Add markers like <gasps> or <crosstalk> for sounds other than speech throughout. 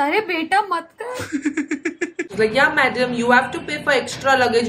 अरे बेटा मत कर। भैया madam you have to pay for extra luggage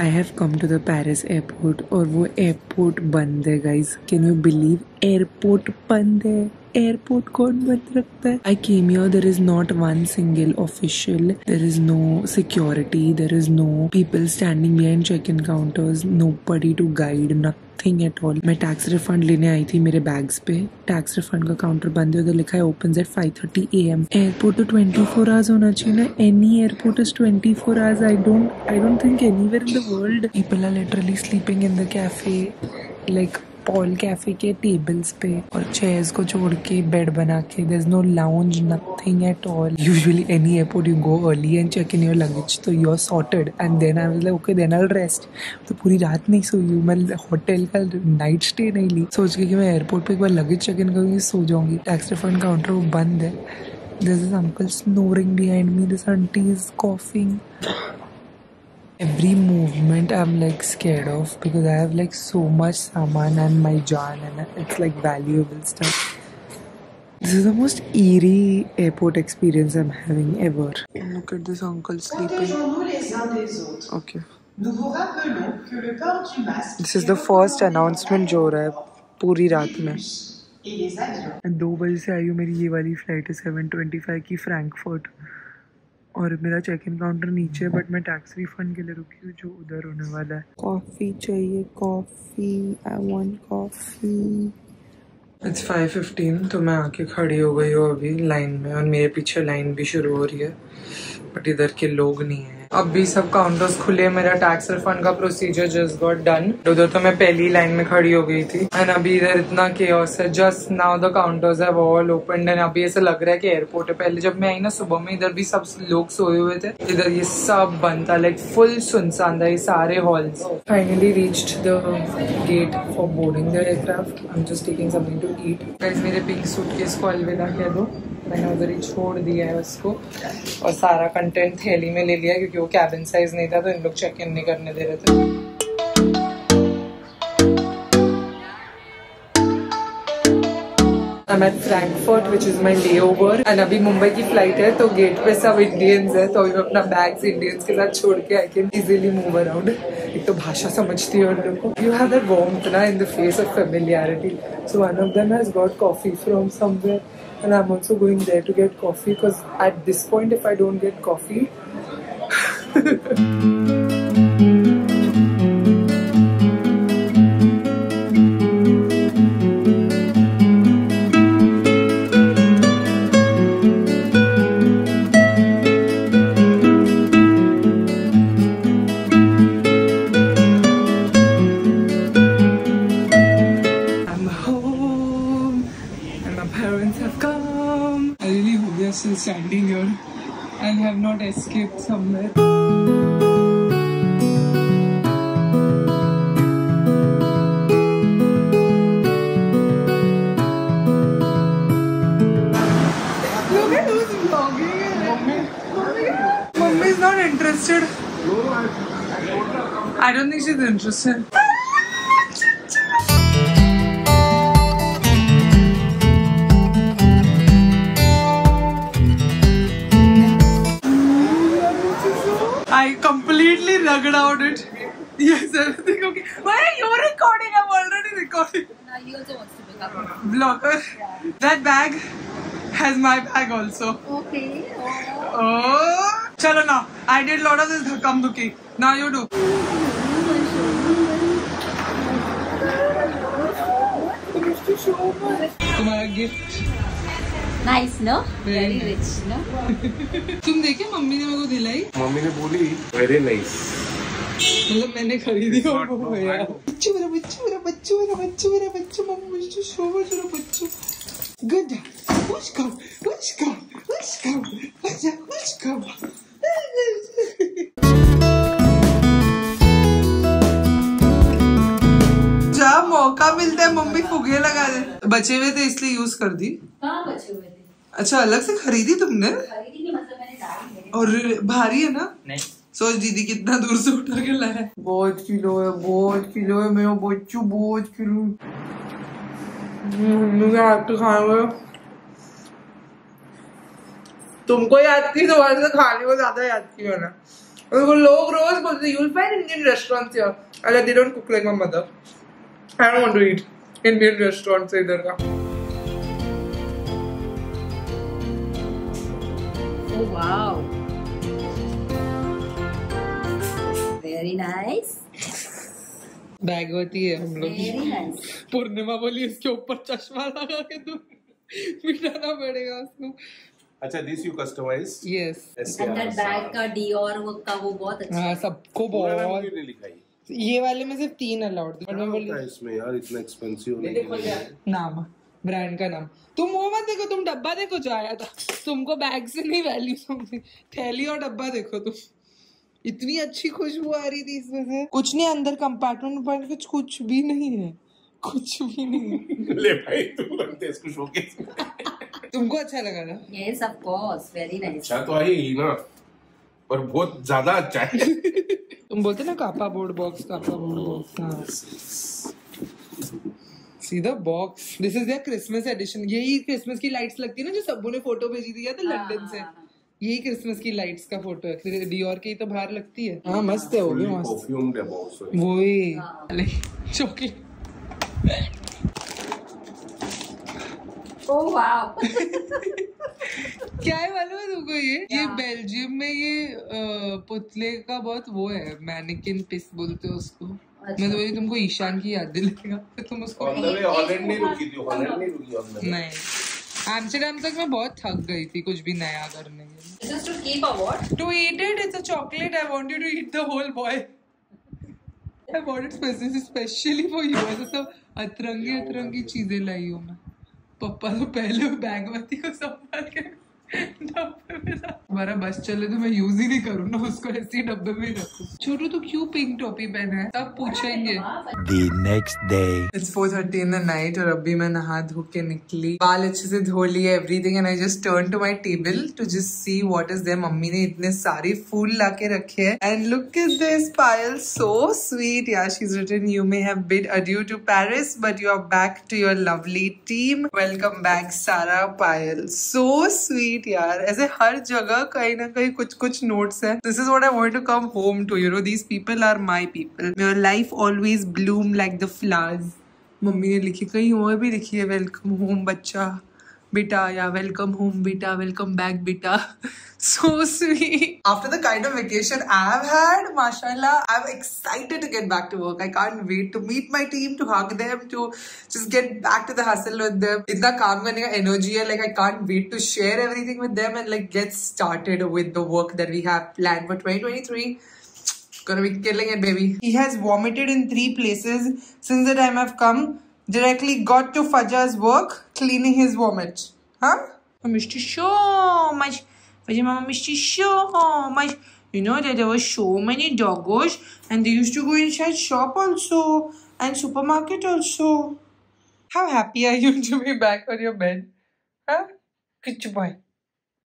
I have come to the Paris airport और वो एयरपोर्ट बंद है guys can you believe airport बंद है? एयरपोर्ट कौन बंद रखता है I came here there is not one single official there is no security there is no people standing behind check in counters nobody to guide nothing at all मैं tax refund लेने आई थी मेरे bags पे. Tax refund का counter बंद है, उधर लिखा है open at five thirty A M airport तो ट्वेंटी फोर आवर्स होना चाहिए ना. Any airport is twenty four hours I don't I don't think anywhere in the world people are literally sleeping in the cafe like Paul cafe के tables पे और chairs को छोड़ के बेड बना के there is no lounge nothing at all usually any airport you go early and check in your luggage तो you are sorted and then I like okay then I rest तो पूरी रात नहीं सोई हूँ। मैं होटल का नाइट स्टे नहीं ली। सोच के कि मैं एयरपोर्ट पे एक बार लगेज चेक इन करूँगी, सो जाऊँगी। टैक्स रिफंड काउंटर वो बंद है। This is uncle snoring behind me. This auntie is coughing. Every movement I'm like scared of because I have like so much saman and my jaan and it's like valuable stuff. This is the most eerie airport experience I'm having ever. Look at this uncle sleeping. Okay. Nous vous rappelons que le port du masque This is the first announcement जो हो रहा है पूरी रात में दो बजे से आई हूँ मेरी ये वाली फ़्लाइट है सेवन ट्वेंटी फाइव की फ्रैंकफर्ट और मेरा चेक इन काउंटर नीचे है बट मैं टैक्स रिफंड के लिए रुकी हूँ जो उधर होने वाला है। कॉफ़ी चाहिए coffee I want coffee it's five fifteen तो मैं आके खड़ी हो गई हूँ अभी लाइन में और मेरे पीछे लाइन भी शुरू हो रही है बट इधर के लोग नहीं है। अब भी सब काउंटर्स खुले, मेरा टैक्स रिफंड का प्रोसीजर जस्ट गॉट डन उधर तो मैं पहली लाइन में खड़ी हो गई थी। एंड अभी इधर इतना केओस है just now the counters have all open and अभी ऐसा लग रहा है कि एयरपोर्ट है। पहले जब मैं आई ना, सुबह में इधर भी सब लोग सोए हुए थे। इधर ये सब बंद था लाइक फुल सुनसान था ये सारे halls finally reached the gate for boarding the aircraft I am just taking something to eat मेरे पिंक सूटकेस को अलविदा कह दो। मैंने उधर ही छोड़ दिया है उसको। और सारा कंटेंट थैली में ले लिया क्योंकि वो कैबिन साइज़ नहीं था तो इन लोग चेक इन नहीं करने दे रहे थे। At Frankfurt, which is my layover. And अभी मुंबई की फ़्लाइट है तो गेट पे सब इंडियंस है तो अभी मैं अपना बैग्स इंडियंस के साथ छोड़ के I can easily move around एक तो भाषा समझती है उन लोग को। यू हैव दैट वार्मथ ना in the face of familiarity so one of them has got coffee from somewhere and I'm also going there to get coffee because at this point if I don't get coffee <laughs> Think she's interested. I completely rugged out it. Yes, everything okay. Why are you recording? I'm already recording. Now he also wants to become. Vlogger. That bag has my bag also. Okay. Oh. Oh, chalo now. I did a lot of this dhakkam dhukki. Now you do. तुम्हारा gift Nice, no? Very rich, no? <laughs> तुम देखे mummy ने मेरे को दिलाई। Mummy ने बोली very nice मतलब मैंने खरीदी और वो गया बच्चू मेरा बच्चू मेरा बच्चू मेरा बच्चू मेरा बच्चू मम्मी मुझे शो मेरा बच्चू। Good Let's go, let's go, let's go, let's go, मौका मिलता है मम्मी फुगे लगा दे। बचे हुए थे इसलिए यूज़ कर दी। बचे हुए थे। अच्छा अलग से खरीदी तुमने? खरीदी नहीं मतलब मैंने और भारी है ना? नहीं। सोच दीदी कितना दूर से उठा के लाया बहुत किलो है बहुत किलो है मेरा बच्चू बहुत किलो। मुझे आपके खाने तुमको याद की तो वहाँ से खाने को ज़्यादा याद की है ना। और वो लोग रोज बोलते you'll find Indian restaurant here they don't cook like my mother I don't want to eat Indian restaurant से इधर Oh wow. Very nice. Bag होती है हम लोग। Very nice. पूर्णिमा बोली इसके ऊपर चश्मा लगा के तुम मिटाना पड़ेगा उसको। अच्छा this you customize yes And that bag का Dior वो का वो बहुत अच्छा हाँ सबको पूरा नाम बहुत क्यों नहीं लिखा है ये वाले में सिर्फ़ तीन अलाउड थे। मैं बोली इसमें यार इतना एक्सपेंसिव होने के लिए। नाम ब्रांड का नाम। तुम वो मत देखो तुम डब्बा देखो जो आया था। तुमको बैग से नहीं वैल्यू समझी थैली और डब्बा देखो तुम। इतनी अच्छी खुशबू आ रही थी इसमें से। कुछ नहीं अंदर कंपार्टमेंट पर कुछ कुछ भी नहीं है। कुछ भी नहीं <laughs> ले भाई तू रखते इसको शोकेस तुमको अच्छा लगा ना? Yes, of course. Very nice. अच्छा तो आई ही ना। पर बहुत ज़्यादा अच्छा है। <laughs> तुम बोलते ना Kapa board box Kapa board box हाँ। See the box this is their Christmas edition यही क्रिसमस की लाइट्स लगती है ना जो सबू ने फ़ोटो भेजी थी याद है लंदन से? यही क्रिसमस की लाइट्स का फ़ोटो है। डियोर की तो बाहर लगती है। हाँ मस्त है वो भी मस्त। परफ्यूम्ड है वही। Chocolate Oh wow. <laughs> क्या है मालूम है तुमको ये? ये बेल्जियम में ये पुतले का बहुत वो है मैनिकिन पिस बोलते हो उसको। मैं तो बोली तुमको ईशान की याद दिलाएगा <laughs> तो तुम उसको हॉलैंड नहीं रुकी थी हॉलैंड नहीं रुकी नहीं। एम्स्टरडेम तक मैं बहुत थक गई थी कुछ भी नया करने के keep to eat it it's a chocolate I want you to eat the whole boy I want it specially for you ऐसे सब अतरंगी अतरंगी चीज़ें लाई हूँ मैं। पप्पा तो पहले बैग वती को संभाल के डब्बे में हमारा बस चले तो मैं यूज़ ही नहीं करूँ ना उसको ऐसे ही डब्बे में रखूँ छोटू तो क्यों पिंक टोपी पहना है? सब पूछेंगे। The next day. It's 4:30 in the night और अभी मैं नहा धो के निकली। बाल अच्छे से धो लिए everything and I just turn to my table to just see what is there mummy ने इतने सारे फूल ला के रखे हैं। And look is this Payal so sweet yeah she is written you may have bid adieu to Paris but you are back to your lovely team welcome back सारा Payal so sweet यार, ऐसे हर जगह कहीं ना कहीं कुछ कुछ नोट्स है। This is what I want to come home to you know these people are my people your life always bloom like the flowers mummy ने लिखी, कहीं और भी लिखी है वेलकम होम बच्चा। beta yeah welcome home beta welcome back beta. <laughs> So sweet. After the kind of vacation i've had mashallah i'm excited to get back to work. I can't wait to meet my team to hug them to just get back to the hustle with them. It's kaam karne ka energy like i can't wait to share everything with them and like get started with the work that we have planned for 2023 gonna be killing it baby. He has vomited in three places since the time i've come. Directly got to fajar's work cleaning his vomit. Huh? You so much. Mama you so much. You know that there were so many doggos and they used to go inside shop also and supermarket also. How happy are you <laughs> to be back on your bed? Huh? Good boy.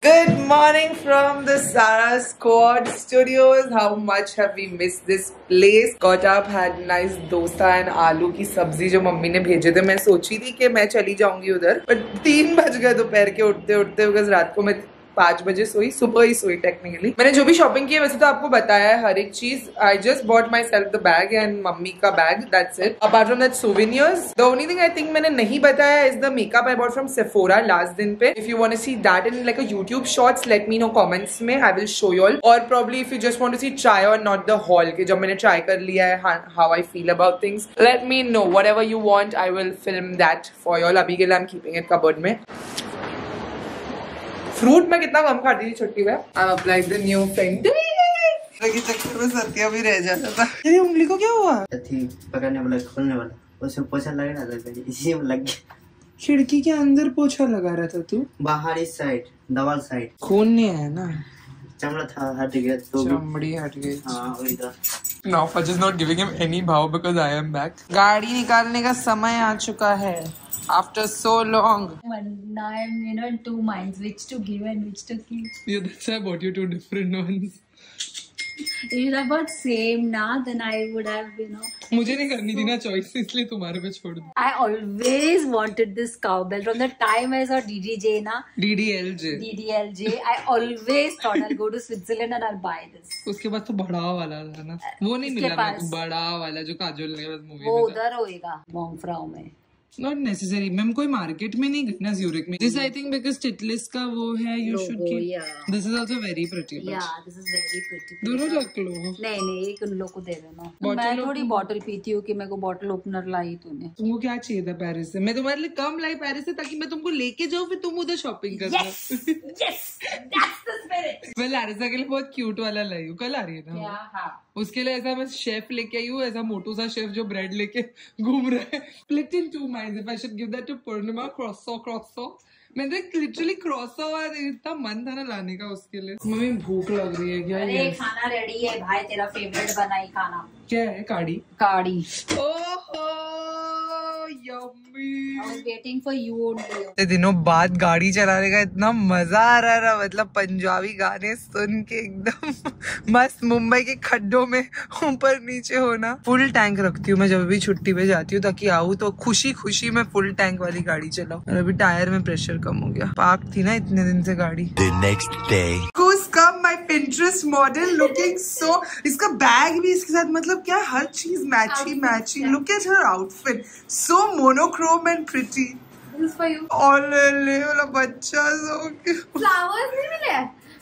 Good morning from the Sarah Squad Studios. How much have we missed this place? Got up, had nice dosa and आलू की सब्जी जो mummy ने भेजे थे मैं सोची थी कि मैं चली जाऊंगी उधर बट तीन बज गए दोपहर के उठते उठते बिकॉज रात को मैं पाँच बजे सोई, सुबह ही सोई टेक्निकली मैंने जो भी शॉपिंग की है, वैसे तो आपको बताया है हर एक चीज़। I just bought myself the bag and mummy का bag that's it apart from that souvenirs the only thing I think मैंने नहीं बताया is the makeup I bought from Sephora last दिन पे। If you want to see that in like YouTube shorts let me know comments में। I will show you all और probably if you just want to see try और not the hall के जब मैंने try कर लिया है how I feel about things let me know whatever you want I will film that for your अभी के लिए I am keeping it cupboard में। फ्रूट में कितना कम खाती थी छुट्टी में? आई अप्लाई द न्यू के चक्कर में सत्या भी रह जाता था। तेरी उंगली को क्या हुआ? थी पकड़ने वाला खोलने वाला। उसमें पोछा लग रहा था इसी में लग गया। खिड़की के अंदर पोछा लगा रहा था तू? बाहर इस साइड दवाल साइड खून नहीं आया ना? चमड़ा था हट गया तो चमड़ी हट गई। हाँ वही था। Now Fudge is not giving him any bow because I am back. गाड़ी निकालने का समय आ चुका है. After so long. Now I'm, you know, in two minds, which to give and which to keep. Yeah, that's why I bought you two different ones. If it about same now, then I would have, you know. मुझे नहीं करनी थी ना choice इसलिए तुम्हारे पे छोड़ दी I always wanted this cowbell from the time I saw DDJ na DDLJ DDLJ. I always thought I'll go to Switzerland and I'll buy this. उसके बाद तो बड़ा वाला था ना वो नहीं मिला मेरे को बड़ा वाला जो काजोल ने बस मूवी में था उधर होएगा मोंगफ्राउ में नॉट नेसेसरी मैम कोई मार्केट में नहीं गई ना ज्यूरिक में। This I think because Titlis का वो है you should keep this is also very pretty या दिस इज़ वेरी प्रिटी दोनों रख लो। नहीं नहीं एक उन लोग को दे देना। मैं थोड़ी बॉटल पीती हूँ कि मेरे को बॉटल ओपनर लाई तूने। तुमको क्या चाहिए था पेरिस से? मैं तुम्हारे लिए कम लाई पेरिस से ताकि मैं तुमको लेके जाऊँ फिर तुम उधर शॉपिंग करना yes yes that's the spirit मैं लारिसा के लिए बहुत क्यूट वाला लाई हूँ। कल आ रही है ना? हाँ। उसके लिए ऐसा मैं शेफ लेके आई हूँ ऐसा मोटू सा शेफ जो ब्रेड लेके घूम रहा है। Split in two mind if I should give that to Purnima croissant croissant मैंने लिटरली क्रॉसो इतना मन था ना लाने का उसके लिए। मम्मी भूख लग रही है क्या अरे खाना रेडी है भाई तेरा फेवरेट बनाई खाना। क्या है काड़ी काड़ी ओहो! Yummy. I was waiting for you only इतने दिनों बाद गाड़ी चलाने का इतना मज़ा आ रहा है मतलब पंजाबी गाने सुन के एकदम <laughs> मस्त मुंबई के खड्डों में ऊपर नीचे होना। फुल टैंक रखती हूँ मैं जब भी छुट्टी पे जाती हूँ ताकि आऊँ तो खुशी खुशी में फुल टैंक वाली गाड़ी चलाऊं। और अभी टायर में प्रेशर कम हो गया। पार्क थी ना इतने दिन से गाड़ी। The next come my Pinterest model looking so इसका बैग भी इसके साथ मतलब क्या हर चीज़ matchy matchy look at her outfit so monochrome and pretty बच्चा सो फ्लावर्स नहीं मिले?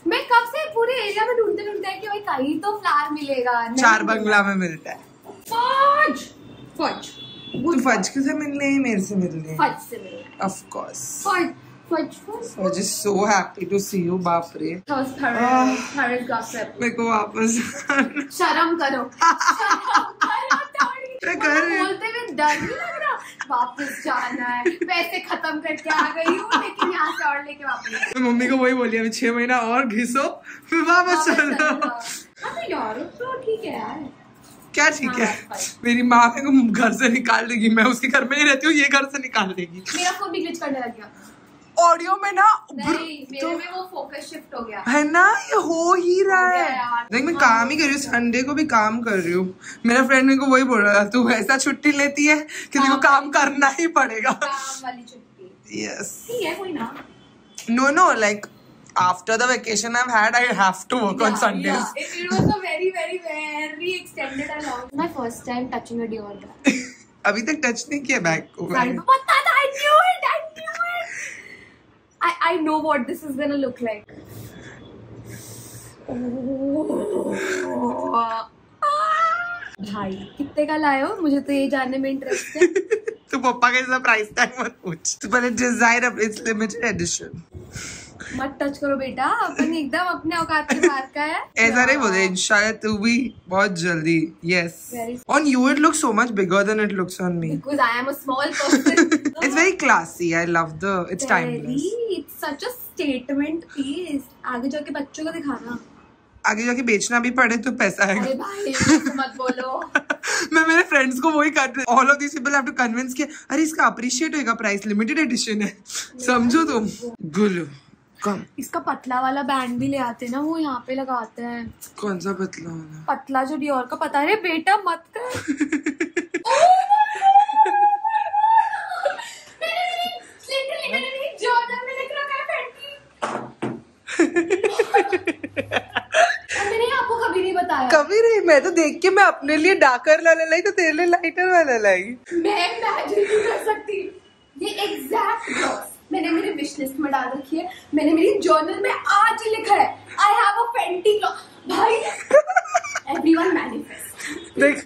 मैं कब से पूरे एरिया में ढूंढते ढूंढते हैं कि भाई कहीं तो फ्लावर मिलेगा? चार बंगला में मिलता है। फज! फज। तो फज के से मिलने हैं? मेरे से मिलने हैं। फज से मिलना of course Fudge. So happy to see you बाप रे मेरे को वापस शर्म करो। <laughs> मैं रही बोलते हुए डर नहीं लग रहा? वापस जाना है। पैसे खत्म करके आ गई हूँ लेकिन यहाँ से और लेके वापस मैं मम्मी को वही बोली अभी छह महीना और घिसो फिर वापस चलो हाँ तो यार तो ठीक है यार। क्या ठीक हाँ, है मेरी माँ मेरे को घर से निकाल देगी मैं उसके घर में ही रहती हूँ ये घर से निकाल देगी। मेरा फ़ोन भी ग्लिच करने लग गया। ऑडियो में ना नहीं मेरे तो में वो फोकस शिफ्ट हो गया है ना ये हो ही रहा है देख मैं काम ही कर रही हूँ संडे को भी काम कर रही हूँ मेरा फ्रेंड मेरे को वही बोल रहा था तू ऐसा छुट्टी लेती है कि तेरे को काम करना ही पड़ेगा काम वाली छुट्टी यस है ना no like after the vacation i've had i have to work yeah, on sundays Yeah, it, it was a very, very, very extended and long. My first time touching a bag. अभी तक touch नहीं किया bag को Sorry, मैंने। but पता था, I knew it. I, I know what this is gonna look like. Oh. भाई कितने का लाए हो मुझे तो ये जानने में इंटरेस्ट है <laughs> तो पापा का प्राइस टैग मत पूछ तो पहले डिज़ाइन इट्स लिमिटेड एडिशन मत टच करो बेटा अपन एकदम अपने औकात के बाहर का है। ऐसा नहीं बोले इंशाल्लाह तू भी बहुत जल्दी yes on you it looks so much bigger than it looks on me Because I am a small <laughs> person. It's very classy I love the it's timeless it's such a statement piece. आगे जाके बच्चों को दिखाना। आगे जाके बेचना भी पड़े तो पैसा आएगा अरे भाई मत बोलो। <laughs> मैं मेरे फ्रेंड्स को वही कर all of this people have to convince कि अरे इसका अप्रिशिएट होएगा प्राइस लिमिटेड एडिशन है। समझो तुम। गुलू। कम। इसका पतला वाला बैंड भी ले आते हैं ना वो यहाँ पे लगाते हैं। कौन सा पतला वाला? पतला जो डियोर का पता है। बेटा मत कर। कभी नहीं बताया कभी नहीं मैं तो देख के मैं अपने लिए डाकर वाला लाई तो तेरे लिए लाइटर वाला लाई। मैं इमेजिन नहीं कर सकती। ये एग्जैक्ट मैंने मेरी विश लिस्ट में डाल रखी है। मैंने मेरी जर्नल में आज ही लिखा है। I have a Fenty gloss भाई एवरीवन मैनिफेस्ट देख।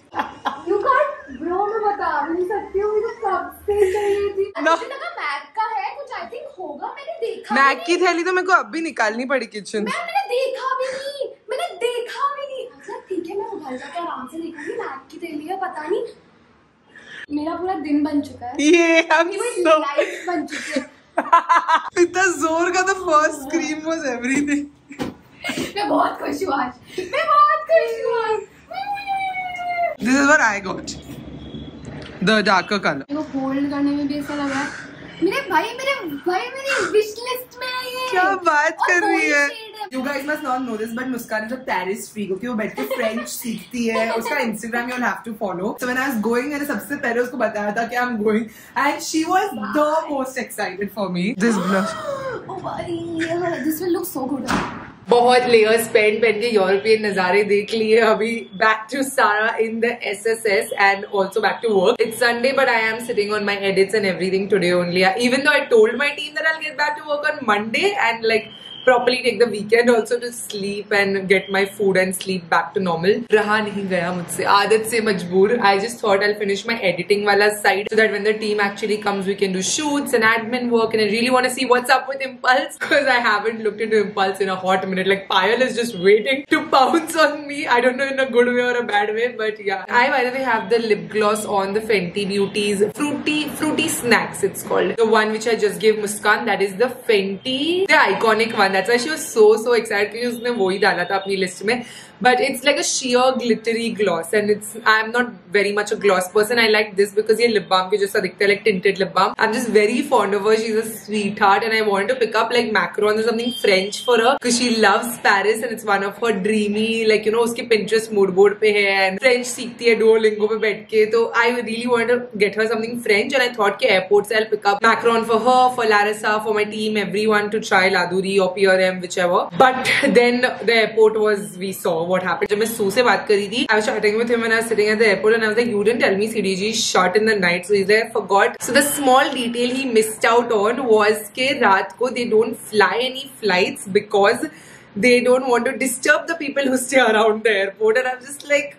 यू कांट ब्रो मैं बता नहीं सकती हूँ मुझे कब से चाहिए थी. मुझे लगा मैक का है कुछ आई थिंक होगा मैंने देखा मैक की थैली तो मेरे को अब भी निकालनी पड़ी किचन मैम मैंने देखा भी नहीं मैंने देखा भी नहीं। अच्छा ठीक है मैं उधर जाके आराम से देखूँगी मैक की थैली है पता नहीं। मेरा पूरा दिन बन चुका है। ये हम लाइफ बन चुकी है। इतना ज़ोर का तो फ़र्स्ट स्क्रीम वाज एवरीथिंग मैं बहुत खुश हूँ आज। मैं बहुत खुश हूँ आज। This is what I got the darker colour को होल्ड करने में भी ऐसा लग रहा है। मेरे भाई मेरे भाई मेरी विश लिस्ट में है। ये क्या बात कर रही है? You guys must not know this, but Muskan is a Paris freak. क्योंकि वो बैठ के फ्रेंच सीखती है उसका Instagram you'll have to follow. So when I was going मैंने सबसे पहले उसको बताया था कि I'm going and she was the most excited for me. This <gasps> blush. ओ भाई this will look so good बहुत लेयर्स पेन पेन के यूरोपियन नजारे देख लिए अभी बैक टू सारा in the S S S and also back to work it's Sunday but I am sitting on my edits and everything today only even though I told my team that I get back to work on Monday and like properly take the weekend also to sleep and get my food and sleep back to normal रहा नहीं गया मुझसे आदत से मजबूर I just thought I'll finish my editing वाला side so that when the team actually comes we can do shoots and admin work and I really want to see what's up with Impulse because I haven't looked into Impulse in a hot minute like Payal is just waiting to <laughs> pounce on me I don't know in a good way or a bad way but yeah I by the way have the lip gloss on the Fenty Beauties fruity fruity snacks it's called the one which I just gave Muskan that is the Fenty the iconic one Done so so excited कि उसने वही डाला था अपनी list में। but it's like a sheer glittery gloss and it's I'm not very much a gloss person I like this because ये lip balm के जैसा दिखता है like tinted lip balm I'm just very fond of her she's a sweetheart and I wanted to pick up like macarons or something French for her because she loves Paris and it's one of her dreamy like you know उसके Pinterest mood board पे है and French सीखती है Duolingo पे बैठ के तो I really wanted to get her something French and I thought कि airport से I'll pick up macaron for her for Larissa for my team everyone to try Laduri or PRM whichever but then the airport was we saw what happened जब मैं सू से बात करी थी I was chatting with him and I was sitting at the airport and I was like you didn't tell me CDG shot in the night so he's like I forgot so the small detail he missed out on was के रात को they don't fly any flights because they don't want to disturb the people who stay around the airport and I'm just like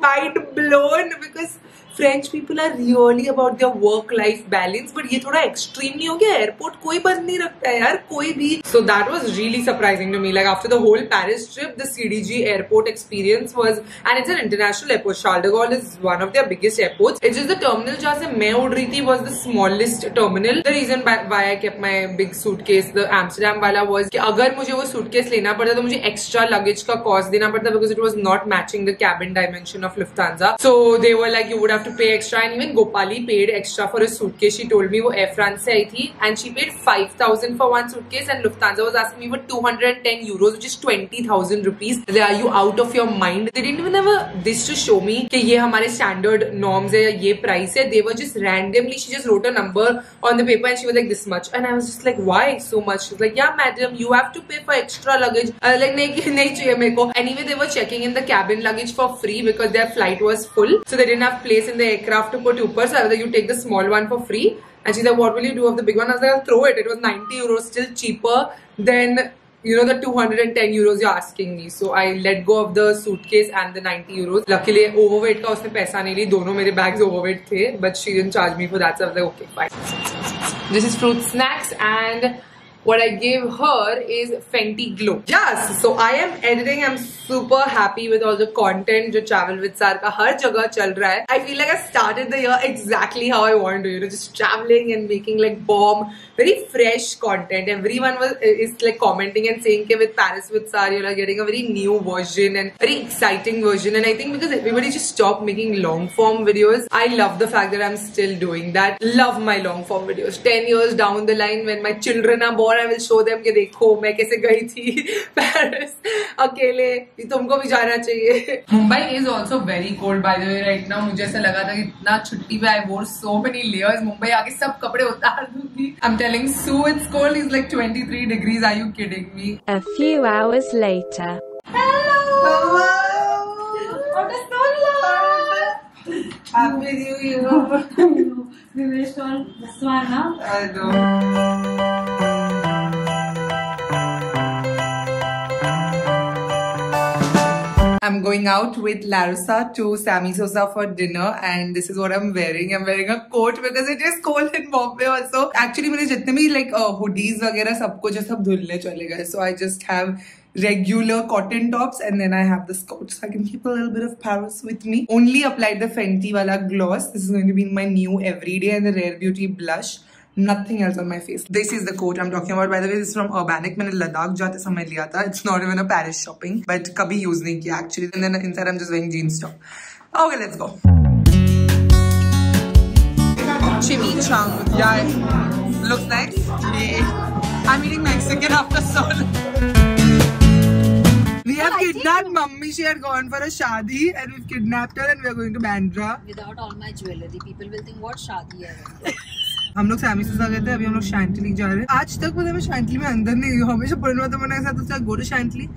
mind blown because French people are really about their work life balance but ये थोड़ा extreme नहीं हो गया airport कोई बंद नहीं रखता है यार, कोई भी। So that was really surprising to me like after the whole Paris trip the CDG airport experience was and it's an international airport Charles de Gaulle is one of their biggest airport it is the terminal जहाँ से मैं उड़ रही थी was the smallest terminal the reason why I kept my big suitcase the Amsterdam वाला वॉज़ कि अगर मुझे वो सूटकेस लेना पड़ता तो मुझे एक्स्ट्रा लगेज का कॉस्ट देना पड़ता because it was not matching the cabin dimension of Lufthansa so they were like you would have to pay extra and even Gopali paid extra for suitcase she told me वो Air France से आई थी and she paid five thousand for one suitcase and Lufthansa was asking me वो 210 hundred and ten euro twenty thousand rupees they are you out of your mind they didn't even our this to show me कि ये हमारे standard norms है, ये price है. They were just randomly she just wrote a number on the paper and she was like this much and I was just like why so much like yeah madam you have to pay for extra luggage like नहीं नहीं चाहिए मेरे को. Anyway they were checking in the cabin luggage for free because their flight was full so they didn't have place in the aircraft to put uppers. I was you take the small one for free. And she said, what will you do of the big one? I was like, I'll throw it. It was 90 euros, still cheaper than, you know, the 210 euros you're asking me. So I let go of the suitcase and the 90 euros. Luckily, overweight ka usne paisa nahi. Dono mere bags overweight the. But she didn't charge me for that. So I was like, okay, fine. This is fruit snacks and what I gave her is Fenty Glow. Yes, so I am editing. I'm super happy with all the content जो travel with Sar का हर जगह चल रहा है. I feel like I started the year exactly how I wanted to, you know, just traveling and making like bomb, very fresh content. Everyone was is like commenting and saying that with Paris with Sar, you're like getting a very new version and very exciting version. And I think because everybody just stopped making long form videos, I love the fact that I'm still doing that. Love my long form videos. 10 years down the line when my children are born, I will show them कि देखो मैं कैसे गई थी <laughs> Paris अकेले तुमको भी जाना चाहिए Mumbai is also very cold by the way right now मुझे ऐसा लगा था कि इतना छुट्टी पे I wore so many layers Mumbai आके सब कपड़े उतार दूँगी I am telling Sue it's cold is like 23 degrees are you kidding me A few hours later. Happy New Year. We wished all Swana. I know. I'm going out with Larissa to Sammy Sosa for dinner and this is what I'm wearing. I'm wearing a coat because it is cold in Bombay also. Actually मेरे जितने भी like uh, hoodies वगैरह सब कुछ सब धुलने चले गए. So I just have regular cotton tops and then I have this coat so I can keep a little bit of Paris with me. Only applied the Fenty wala gloss. This is going to be my new everyday and the Rare Beauty blush. Nothing else on my face. This is the coat I'm talking about. By the way, this is from Urbanic. मैंने लद्दाख जाते समय लिया था. It's not even a Paris shopping, but कभी use नहीं किया actually. And then inside I'm just wearing jeans top. Okay, let's go. Chimichang. Yeah. Looks nice. Yeah. I'm eating Mexican after so long. We have kidnapped mummy. She had gone for a shadi and we've kidnapped her and we are going to Bandra. Without all my jewelry, people will think what shadi hai. <laughs> हम लोग Sami से गए थे अभी हम लोग शैंटली जा रहे हैं आज तक पता है मैं शैंटली में अंदर नहीं गई हूँ हमेशा पुराने वाले मैंने ऐसा तो go to Chantilly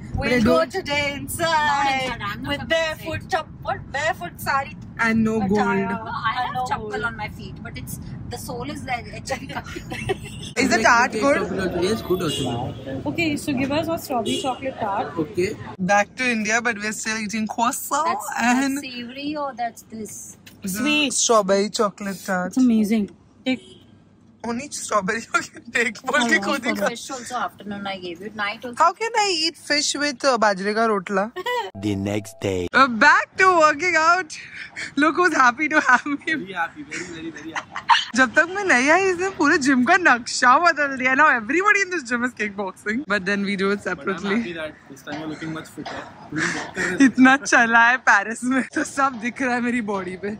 and no gold. No, I have chappal on my feet, but it's the sole is actually. Is the tart good? Yes, good also. Okay, so give us a strawberry chocolate tart. Okay. Back to India, but we're still eating croissant That's, and that's savory or that's this. sweet strawberry chocolate tart. It's amazing. Take Only strawberry you can take. बोल के खुद ही Fish also afternoon I gave you. Night also. How can I eat fish with uh, bajre ka rotla? The next day. We're back to working out. Look who's happy to have me. Very happy, very, very, very happy. जब तक मैं नहीं आई इसने पूरे gym का नक्शा बदल दिया now everybody in this gym is kickboxing but then we do it But separately that this time you're looking much fitter. Doing walk कर रहे थे। इतना चला है पेरिस में तो सब दिख रहा है मेरी बॉडी पे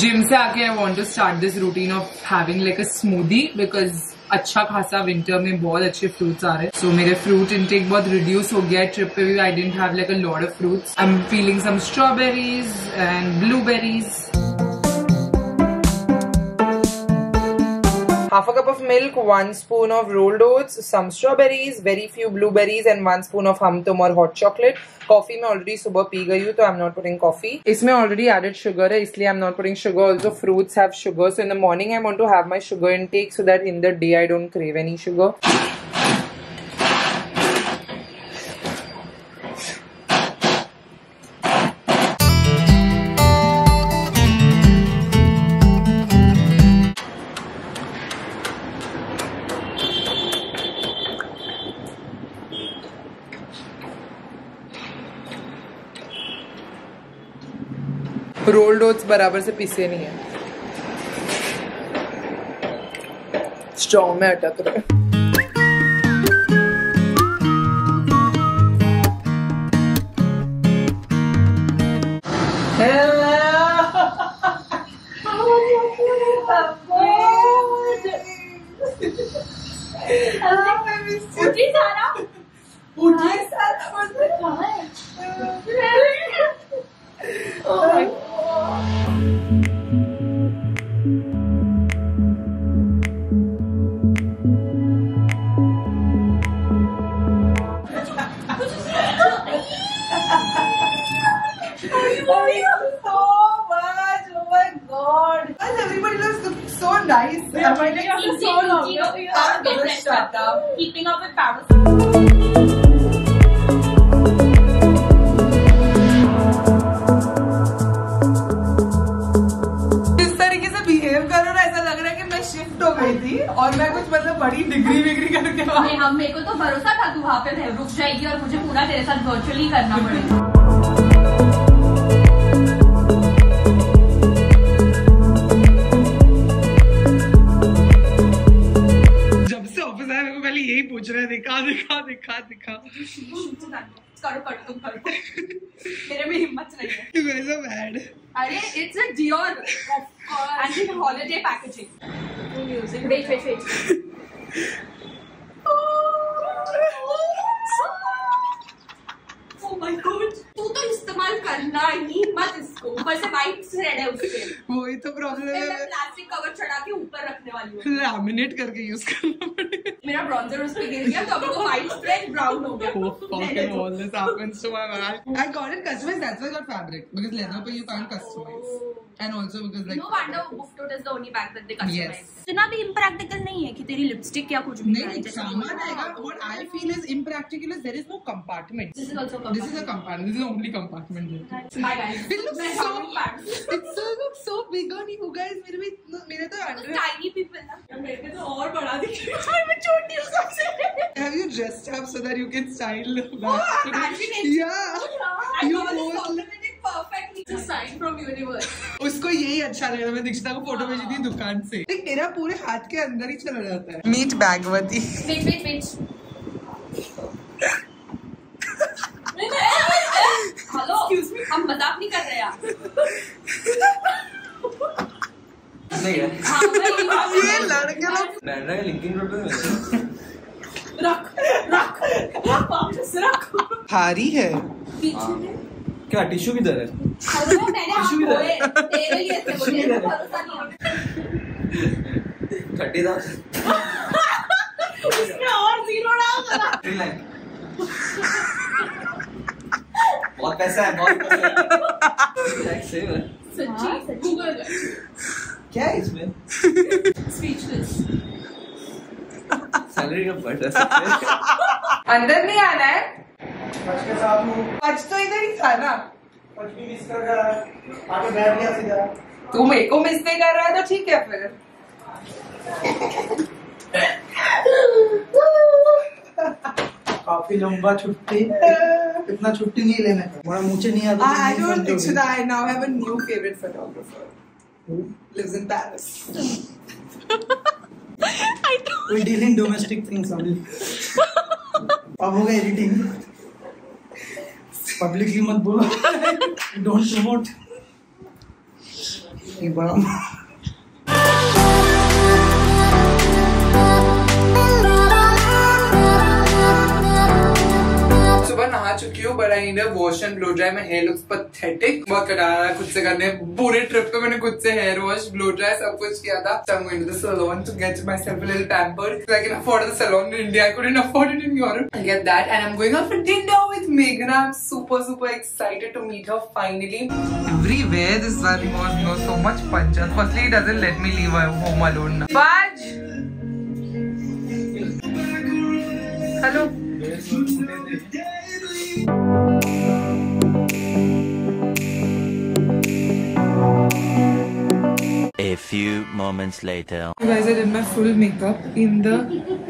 जिम से आके I want to start this routine of having like a smoothie because अच्छा खासा विंटर में बहुत अच्छे फ्रूट्स आ रहे हैं। सो मेरे फ्रूट इनटेक बहुत रिड्यूस हो गया है। ट्रिप पे भी I didn't have like a of fruits I am feeling some strawberries and blueberries half a cup of milk, one spoon of rolled oats, some strawberries, very few blueberries, and one spoon of humtum or hot chocolate. Coffee में already सुबह पी गई हूँ तो I'm not putting coffee. इसमें already added sugar है इसलिए I'm not putting sugar. Also fruits have sugar. So in the morning I want to have my sugar intake so that in the day I don't crave any sugar. Rolled oats बराबर से पीसे नहीं है। Strong में अटक रहा उठी nice. I'm like, after so long. I'm gonna shut up. Keeping up with Paris. इस तरीके से बिहेव करो ना ऐसा लग रहा है कि मैं शिफ्ट हो गई थी और मैं कुछ मतलब बड़ी डिग्री विग्री करके हम मेरे को तो भरोसा था तू वहाँ पे रुक जाएगी और मुझे पूरा तेरे साथ वर्चुअली करना पड़ेगा पूछ रहे दिखा दिखा दिखा दिखा। करो करो तुम करो मेरे में हिम्मत नहीं है। Bad. अरे it's a Dior and in holiday packaging wait wait wait Oh! तू तो इस्तेमाल करना ही मत इसको। ऊपर से वाइट थ्रेड है उसके। वही तो प्रॉब्लम है। प्लास्टिक कवर चढ़ा के ऊपर रखने वाली हूँ। लैमिनेट करके यूज़ करना मेरा ब्रॉन्जर उस पे गिर गया तो अभी वो वाइट थ्रेड ब्राउन हो गया Oh, fucking all this happens to my man. I got it customized. That's why I got fabric because leather पे you can't customize, and also because like No wonder Buffalo is the only bag that they customize. Yes. इतना भी impractical नहीं है कि तेरी lipstick या कुछ भी नहीं है, सामान आएगा. What I feel is impractical is there is no compartment. This is also This is a compartment. This is the only compartment. there. Bye guys. It looks मैं so. जाऊँगी bags. It so looks so big on you guys. मेरे भी मेरे तो under. Tiny people ना मेरे पे तो और बड़ा दिख रहा है मैं हूँ Have you dressed up so that you can style? Oh, that? imagine it. Yeah. You both complimented perfectly sign from universe उसको यही अच्छा लग मैं दीक्षिता को फ़ोटो भेजी थी दुकान से। मेरा पूरे हाथ के अंदर ही चला जाता है। Meet बैगवती wait wait wait hello excuse me हम मज़ाक नहीं कर रहे यार। <laughs> नहीं है। हाँ, ये लड़के लोग नैना का लिंकिंग रोड पे रख रख रख वापस रख। भारी है। पीछे क्या टिश्यू किधर है? Tissue किधर है? थर्टी था इसमें और ज़ीरो डाल थ्री लाइन बहुत पैसा है बहुत पैसा है। है। सच्ची गूगल कर क्या है इसमें? स्पीचलेस सैलरी का बढ़ अंदर नहीं आना है? आज तो इधर ही था ना। तू मेरे को मिस नहीं कर रहा है तो ठीक है फिर। काफ़ी लंबा छुट्टी। इतना छुट्टी नहीं लेना का मुझे नहीं आता। Don't think so. I now have a new favorite photographer. who lives in Paris. <laughs> We deal in domestic things only. अब होगा एडिटिंग पब्लिकली मत बोलो डोंट प्रमोट ये बड़ा चुकी हूँ but I need wash and blow dry my hair looks pathetic बहुत कटारा है खुद से करने पूरे ट्रिप पे मैंने खुद से हेयर वॉश ब्लो ड्राई सब कुछ किया था so I'm going to the salon to get myself a little pampered so I can afford the salon in India I couldn't afford it in Europe I get that and I'm going out for dinner with Meghna I'm super super excited to meet her finally everywhere this one was no so much punches firstly he doesn't let me leave home alone Baj hello A few moments later. You guys, I did my full makeup in the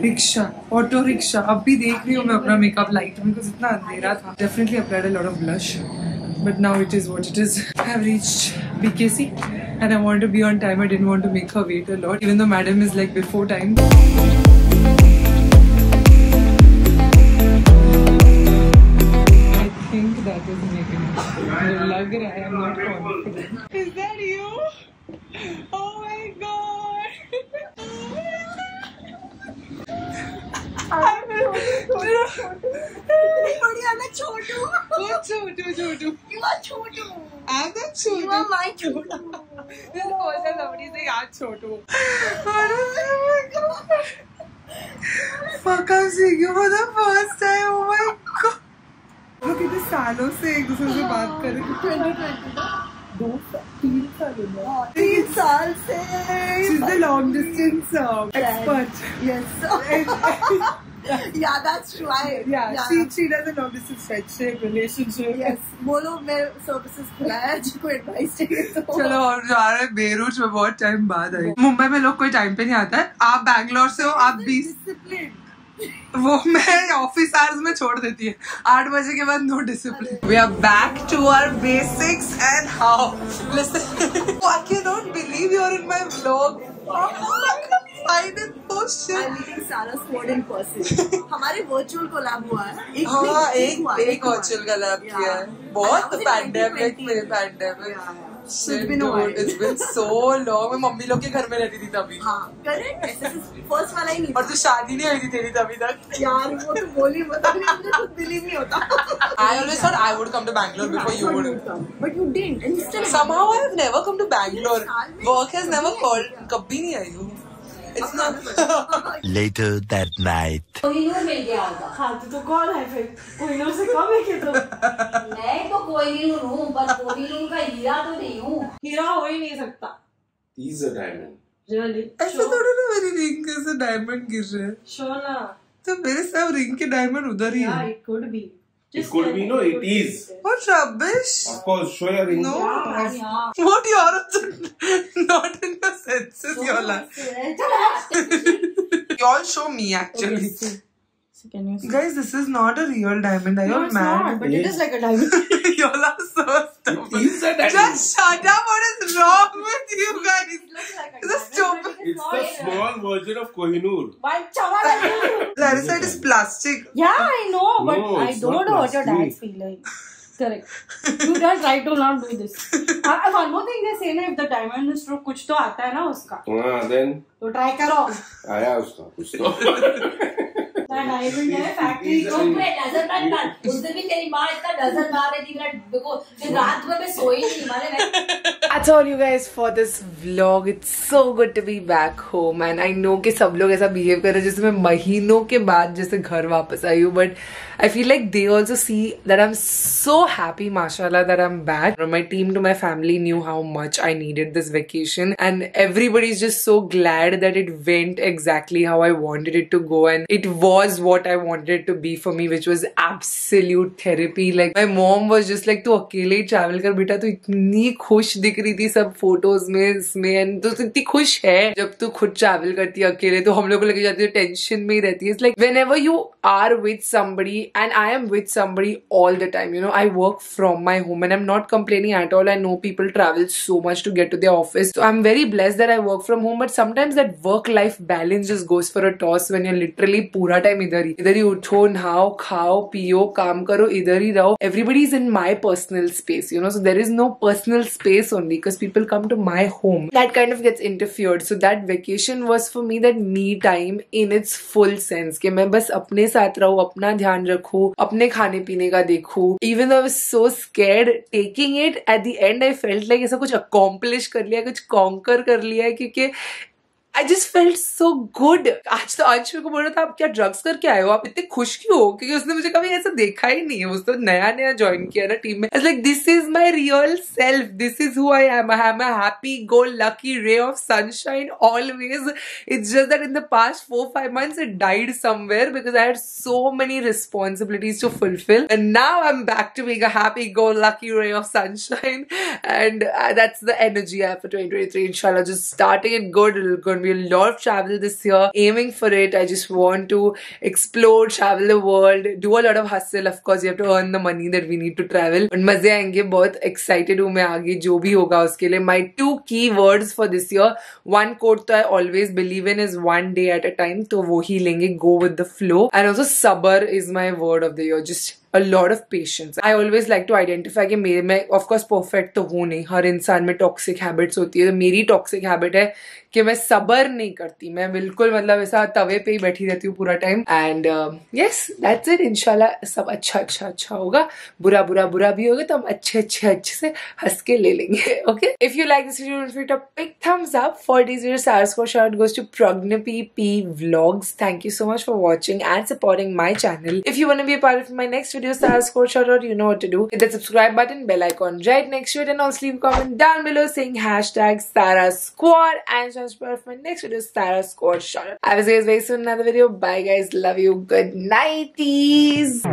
rickshaw, auto rickshaw. अब भी देख रही हूँ मैं अपना makeup light में because इतना अंधेरा था. Definitely applied a lot of blush, but now it is what it is. I have reached BKC and I wanted to be on time. I didn't want to make her wait a lot, even though madam is like before time. I think that is Megan. मुझे लग रहा है I'm not confident. बढ़िया मैं छोटू What Chhotu Chhotu? You are Chhotu I'm not Chhotu. You are my Chhotu This person somebody say यार छोटू. Oh my god! Fuck, I'm seeing you for the first time. Oh my god! लोग इतने सालों से एक दूसरे से बात कर रहे हैं. दो तीन साल हो. तीन साल से She's the long distance uh, expert. Yes. Yeah, that's right. Yeah, she she does a long distance friendship relationship. Yes. बोलो मैं सर्विसेज़ खुलाया जिसको एडवाइस चाहिए तो। चलो और जा रहे हैं बेरूच में बहुत टाइम बाद आए मुंबई में लोग कोई टाइम पे नहीं आता है। आप बैंगलोर से हो आप बीस डिसिप्लिन वो मैं ऑफ़िस आवर्स में छोड़ देती है। आठ बजे के बाद no discipline we are back to our basics and how listen I can not believe you are in my vlog final post I'm meeting Sarah Sword in person. हमारे वर्चुअल कोलैब हुआ है एक हाँ एक एक लैब Yeah. किया है बहुत 2020. में pandemic Yeah, yeah. It's been so long मैं मम्मी लोग के घर में रहती थी तभी हाँ एसएसएस फ़र्स्ट वाला ही नहीं और तू शादी नहीं हुई थी तेरी तभी तक यार वो तो बोली मतलब मुझे खुद बिलीव नहीं होता I always thought I would come to Bangalore before you would. But you didn't and still Somehow I have never come to Bangalore. Work has never called. कभी नहीं आई हूँ. It's not. <laughs> Later that night. <laughs> Kohinoor मिल गया होगा खाती तो कौन है फिर कोहिनूर से कम है कि तुम <laughs> मैं तो कोहिनूर हूँ पर कोहिनूर का हीरा तो नहीं हूँ हीरा हो ही नहीं सकता He's a diamond. ऐसा थोड़ा ना मेरी रिंग से डायमंड गिर रहे हैं. शोना तो मेरे सब रिंग के डायमंड उधर ही है. It could be It could be, no, it is. What rubbish? Of course, show your ring. No. हाँ What you're <laughs> not in your senses, Yola. <laughs> Y'all show me actually. So can you see? Guys, this is not a real diamond. Are you No, all it's mad? not, but it is like a diamond. <laughs> Y'all are so Is that? Just shut up. What is wrong with you guys? This is stupid. It's the small version of Kohinoor. Why chawa Larissa, it is plastic. Yeah, I know, but No, I don't know what your plastic. dad's feeling. Correct. You just try to not do this. Uh, uh, one more thing they say ना if the diamond is true कुछ तो आता है ना उसका हाँ, then तो try करो आया उसका कुछ तो ना diamond है फैक्ट्री को नज़र मत मार उस दिन भी तेरी माँ इतना नज़र मार रही थी मेरा देखो रात भर मैं सोई नहीं माने मैं That's all you guys for this vlog. It's so good to be back home and I know कि सब लोग ऐसा behave कर रहे हैं जैसे मैं महीनों के बाद जैसे घर वापस आई हूँ but I feel like they also see that I'm so happy mashallah that I'm back. From my team to my family knew how much I needed this vacation and everybody's just so glad that it went exactly how I wanted it to go and it was what I wanted it to be for me which was absolute therapy. Like my mom was just like तू अकेले ही travel कर बेटा तू इतनी खुश दिख रही थी सब फ़ोटोज़ में, इसमें एंड तो इतनी खुश है जब तू खुद ट्रैवल करती है अकेले तो हम लोग को लगे जाती है टेंशन में ही रहती है. Like whenever you are with somebody and I am with somebody all the time. You know, I work from my home and I'm not complaining at all. I know people travel so much to get to their office. So I'm very blessed that I work from home, but sometimes that work life balance just goes for a toss when you're literally pura time idhar hi. Idhar hi utho, nhao, khao, piyo, kam karo, idhar hi rao. Everybody's in my personal space, you know, so there is no personal space only because people come to my home. That kind of gets interfered. So that vacation was for me that me time in its full sense. Ke main bas apne साथ रहो, अपना ध्यान रखूँ, अपने खाने पीने का देखो। Even I was so scared taking it at the end I felt like ऐसा कुछ अकॉम्प्लिश कर लिया, कुछ कॉन्कर कर लिया है, क्योंकि I just felt so good आज तो अंश मेरे को बोल रहा था आप क्या ड्रग्स करके आए हो? आप इतने खुश क्यों हो? क्योंकि उसने मुझे कभी ऐसा देखा ही नहीं है। उसने तो नया नया ज्वाइन किया ना टीम में। Like this is my real self this is who I am I am a happy go lucky ray of sunshine always it's just that in the past four five months it died somewhere because I had so many responsibilities to fulfill. And now i'm back to being a happy go lucky ray of sunshine. And uh, that's the energy i have for 2023 inshallah just starting it good it's going to be a lot of travel this year aiming for it i just want to explore travel the world do a lot of hustle of course you have to earn the money that we need to travel and मजे आएंगे बहुत excited हूँ मैं आगे जो भी होगा उसके लिए my two key words for this year one quote तो I always believe in is one day at a time तो वो ही लेंगे go with the flow and also sabr is my word of the year just a lot of patience. I always like to identify कि मेरे में course perfect तो हूँ नहीं हर इंसान में toxic habits होती है तो मेरी toxic habit है कि मैं सबर नहीं करती मैं बिल्कुल मतलब ऐसा तवे पे ही बैठी रहती हूँ पूरा time and yes that's it इंशाल्लाह सब अच्छा अच्छा अच्छा होगा बुरा बुरा बुरा भी होगा तो हम अच्छे अच्छे अच्छे से हंस के ले लेंगे okay if you like this video don't a big thumbs up for this video stars score shout goes to Pragnapi P vlogs thank you so much for watching and supporting my channel if you want to be a video stars score shout out you know what to do. Hit that subscribe button bell icon right next to it and also leave a comment down below saying hashtag Sarah squad. And subscribe for my next video Sarah squad shout out. I will see you guys very soon in another video. Bye guys. Love you. Good nighties.